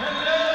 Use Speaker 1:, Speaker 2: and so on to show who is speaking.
Speaker 1: Hello.